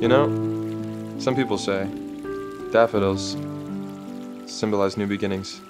You know, some people say daffodils symbolize new beginnings.